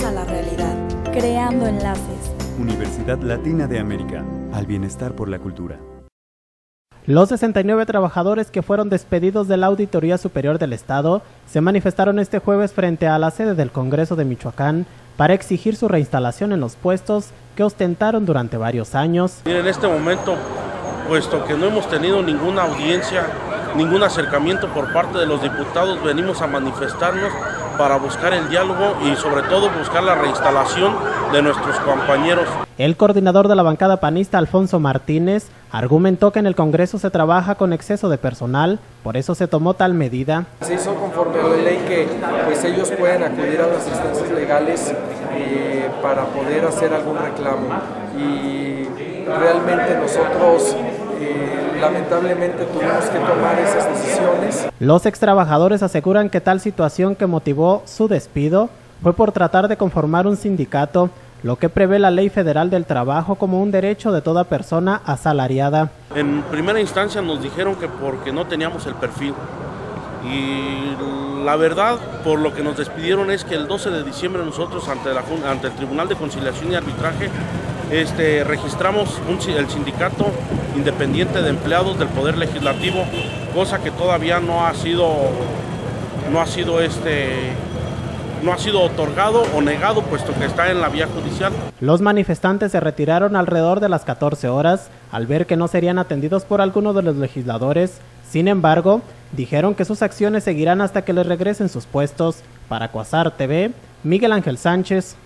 a la realidad, creando enlaces. Universidad Latina de América, al bienestar por la cultura. Los 69 trabajadores que fueron despedidos de la Auditoría Superior del Estado se manifestaron este jueves frente a la sede del Congreso de Michoacán para exigir su reinstalación en los puestos que ostentaron durante varios años. En este momento, puesto que no hemos tenido ninguna audiencia, ningún acercamiento por parte de los diputados, venimos a manifestarnos para buscar el diálogo y sobre todo buscar la reinstalación de nuestros compañeros. El coordinador de la bancada panista, Alfonso Martínez, argumentó que en el Congreso se trabaja con exceso de personal, por eso se tomó tal medida. Se hizo conforme a la ley que pues ellos pueden acudir a las instancias legales eh, para poder hacer algún reclamo y realmente nosotros eh, lamentablemente tuvimos que tomar esas decisiones. Los extrabajadores aseguran que tal situación que motivó su despido fue por tratar de conformar un sindicato, lo que prevé la Ley Federal del Trabajo como un derecho de toda persona asalariada. En primera instancia nos dijeron que porque no teníamos el perfil. Y la verdad, por lo que nos despidieron es que el 12 de diciembre nosotros ante, el Tribunal de Conciliación y Arbitraje este, registramos el sindicato independiente de empleados del Poder Legislativo, cosa que todavía no ha sido, no ha sido este, no ha sido otorgado o negado puesto que está en la vía judicial. Los manifestantes se retiraron alrededor de las 14 horas al ver que no serían atendidos por alguno de los legisladores. Sin embargo, dijeron que sus acciones seguirán hasta que les regresen sus puestos. Para Cuasar TV, Miguel Ángel Sánchez,